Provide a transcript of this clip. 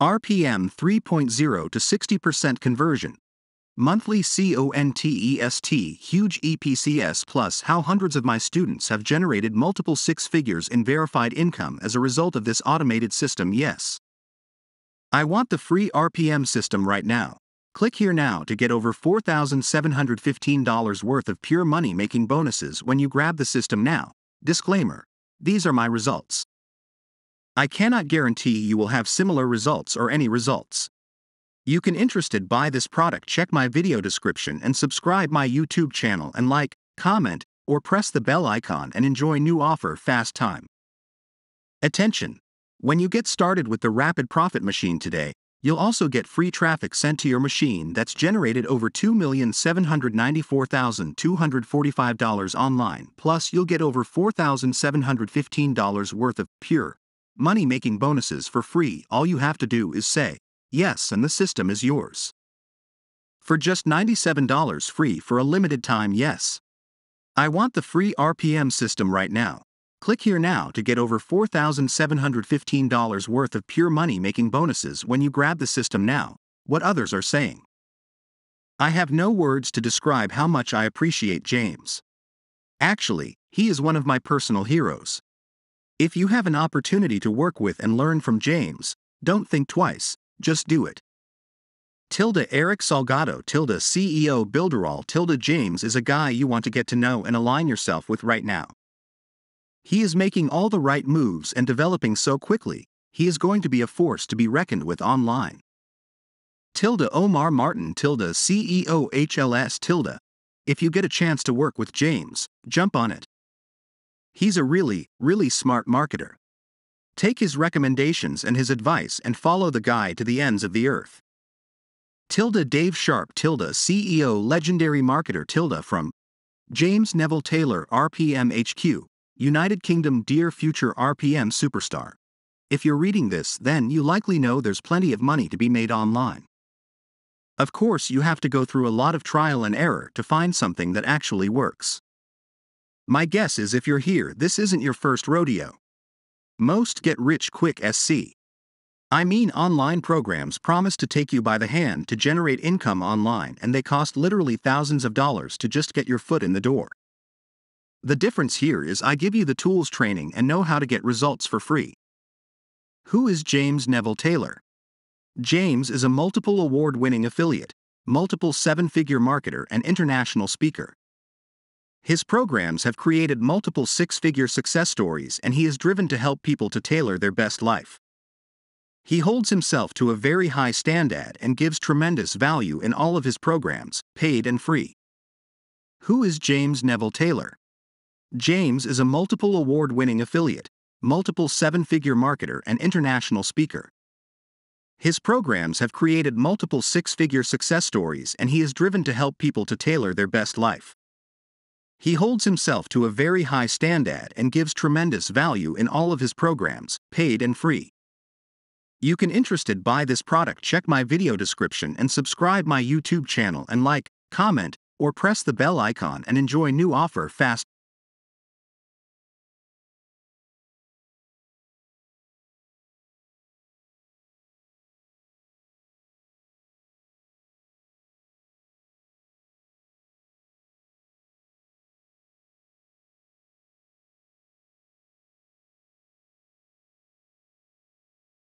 RPM 3.0 to 60% conversion. Monthly CONTEST huge EPCS plus how hundreds of my students have generated multiple six figures in verified income as a result of this automated system yes. I want the free RPM system right now. Click here now to get over $4,715 worth of pure money making bonuses when you grab the system now. Disclaimer These are my results. I cannot guarantee you will have similar results or any results. You can interested buy this product check my video description and subscribe my YouTube channel and like, comment, or press the bell icon and enjoy new offer fast time. Attention! When you get started with the Rapid Profit Machine today, you'll also get free traffic sent to your machine that's generated over $2,794,245 online, plus you'll get over $4,715 worth of pure money making bonuses for free. All you have to do is say, Yes, and the system is yours. For just $97 free for a limited time, yes. I want the free RPM system right now. Click here now to get over $4,715 worth of pure money making bonuses when you grab the system now. What others are saying. I have no words to describe how much I appreciate James. Actually, he is one of my personal heroes. If you have an opportunity to work with and learn from James, don't think twice, just do it. Tilda Erick Salgado Tilda CEO Builderall Tilda James is a guy you want to get to know and align yourself with right now. He is making all the right moves and developing so quickly, he is going to be a force to be reckoned with online. Tilda Omar Martin Tilda CEO HLS Tilda. If you get a chance to work with James, jump on it. He's a really, really smart marketer. Take his recommendations and his advice and follow the guy to the ends of the earth. Tilda Dave Sharp Tilda CEO Legendary Marketer Tilda from James Neville Taylor RPM HQ United Kingdom Dear Future RPM Superstar. If you're reading this, then you likely know there's plenty of money to be made online. Of course, you have to go through a lot of trial and error to find something that actually works. My guess is if you're here, this isn't your first rodeo. Most get rich quick SC. I mean, online programs promise to take you by the hand to generate income online, and they cost literally thousands of dollars to just get your foot in the door. The difference here is I give you the tools training and know how to get results for free. Who is James Neville Taylor? James is a multiple award winning affiliate, multiple seven figure marketer, and international speaker. His programs have created multiple six figure success stories, and he is driven to help people to tailor their best life. He holds himself to a very high standard and gives tremendous value in all of his programs, paid and free. Who is James Neville Taylor? James is a multiple award winning affiliate, multiple seven figure marketer, and international speaker. His programs have created multiple six figure success stories, and he is driven to help people to tailor their best life. He holds himself to a very high standard and gives tremendous value in all of his programs, paid and free. You can interested buy this product check my video description and subscribe my YouTube channel and like, comment, or press the bell icon and enjoy new offer fast